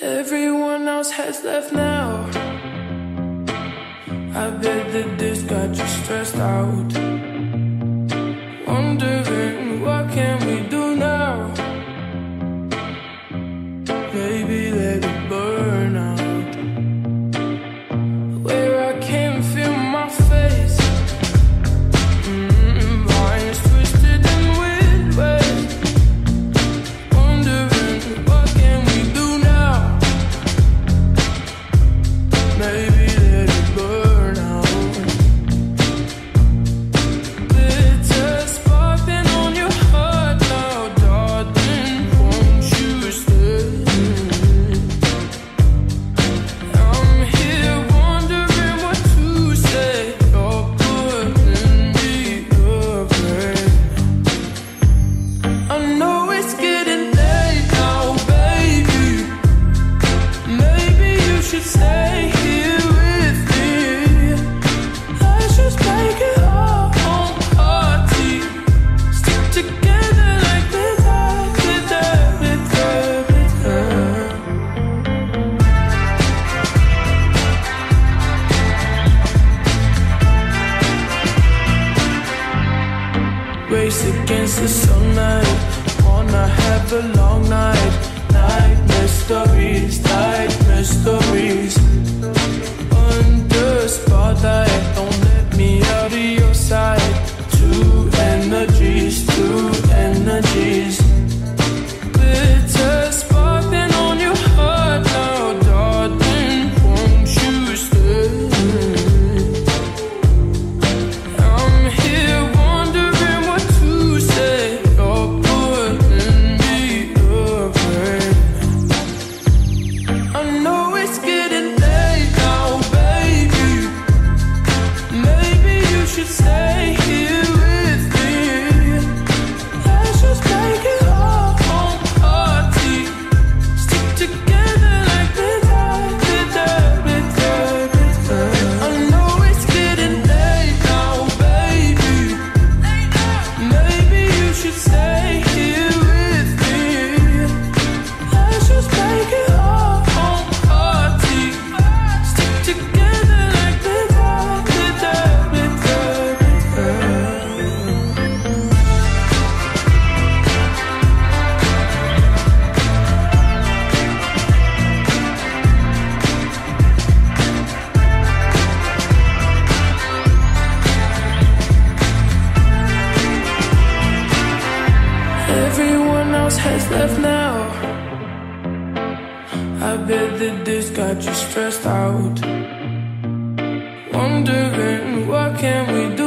Everyone else has left now. I bet that this got you stressed out. race against the sunlight. Wanna have a long night, night mysteries, night mysteries. Under spotlight. should stay. everyone else has left now. I bet that this got you stressed out. Wondering what can we do?